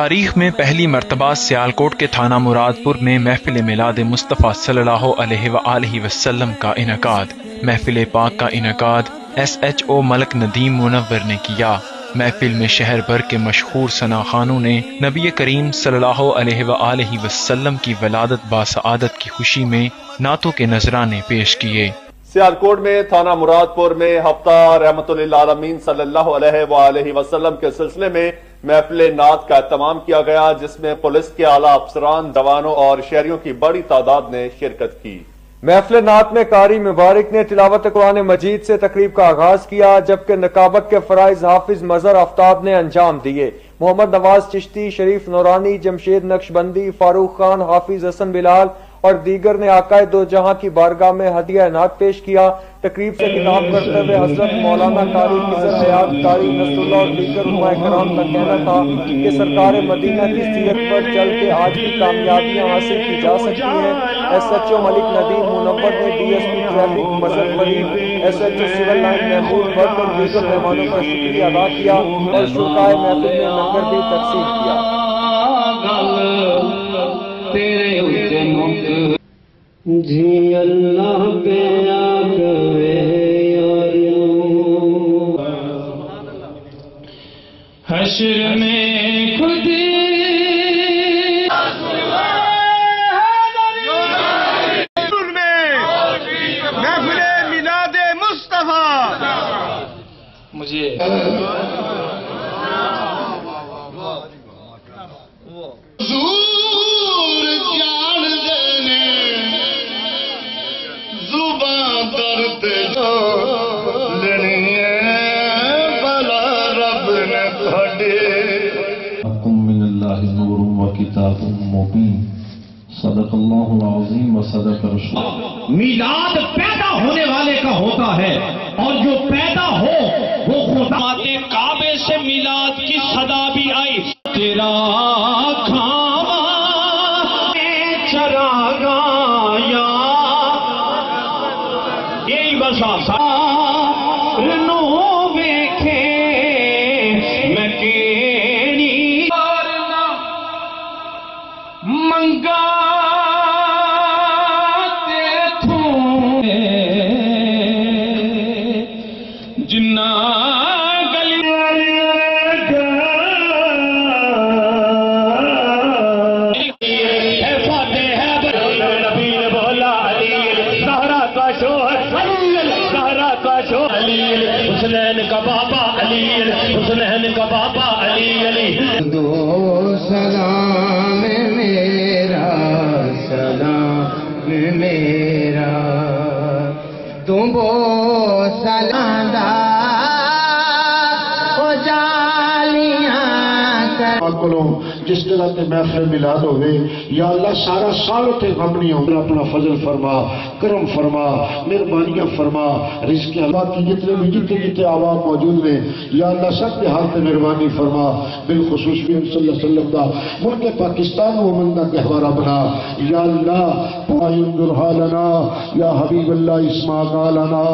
तारीख में पहली मरतबा सियालकोट के थाना मुरादपुर में महफिल मिलाद मुस्तफ़ा सल्लल्लाहु अलैहि वसल्लम का इनका महफिल पाक का इनका S H O Malik Nadeem Munawar ने किया। महफिल में शहर भर के मशहूर सना खानों ने नबी करीम सल्लल्लाहु अलैहि वसल्लम की वलादत बासआदत की खुशी में नातों के नजराने पेश किए। सियालकोट में, थाना मुरादपुर में हफ़्ता सल्लल्लाहु अलैहि वसल्लम के सिलसिले में महफिल नात का तमाम किया गया, जिसमें पुलिस के आला अफसरान, जवानों और शहरियों की बड़ी तादाद ने शिरकत की। महफिल नात में कारी मुबारक ने तिलावत कुरान मजीद से तकरीब का आगाज़ किया, जबकि नकाबत के फराइज हाफिज मजहर आफ्ताब ने अंजाम दिए। मोहम्मद नवाज़ चिश्ती, शरीफ नौरानी, जमशेद नक्शबंदी, फारूक खान, हाफिज हसन बिलाल और दीगर ने आकाए दो जहाँ की बारगाह में हदिया इनात पेश किया। तकरीब से खिताब करते हुए हज़रत मौलाना कारी किजर हयात कारी नसरुल्ला और दीगर कराम का कहना था कि सरकार मदीना की सीरत पर चल के आज भी कामयाबियाँ हासिल की जा सकती हैं। S H O Malik Nadeem Munawar ने डी एस पी ट्रैफ़िक मज़हब Maryam S H O civil line Mahmood Bhatt और दीगर मेहमानों का शुक्रिया अदा किया और शुकाय महफिल में लंगर भी तकसीम किया। जी अल्लाह पे आगवे हशर में खुद मुझे मीलाद पैदा होने वाले का होता है, और जो पैदा हो, वो खुदा काबे से मिलाद की सदा भी आई। तेरा खावा चरागा यही बस नो हुसनैन का बाबा अली हुसनैन का बाबा अली अली। दो सलाम मेरा सलाम मेरा। तुम सलांदा ਕੋਲੋਂ ਜਿਸ ਜਗ੍ਹਾ ਤੇ ਮਹਿਫਿਲ ਮਿਲਾਦ ਹੋਵੇ या अल्लाह सारा साल उते गम नहीं होगा अपना फजल फरमा करम फरमा मेहरबानियां फरमा रिस्क अल्लाह की जितने भी जितने जितने आवाम मौजूद ने या अल्लाह सब के हाथ में मेहरबानी फरमा बिलखसूस भी वसल्लम का मुल्क पाकिस्तान वो मंदा कहवारा बना या अल्लाह हालना या हबीब अल्लाह इस्मा गालना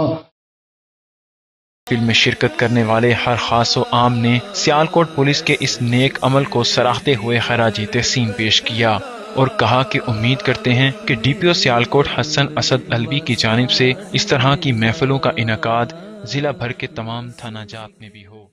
फ़िल्म में शिरकत करने वाले हर खास आम ने सियालकोट पुलिस के इस नेक अमल को सराहते हुए खराजी तहसीम पेश किया और कहा कि उम्मीद करते हैं कि डीपीओ सियालकोट हसन असद अलवी की जानब से इस तरह की महफिलों का इनका जिला भर के तमाम थाना जात में भी हो।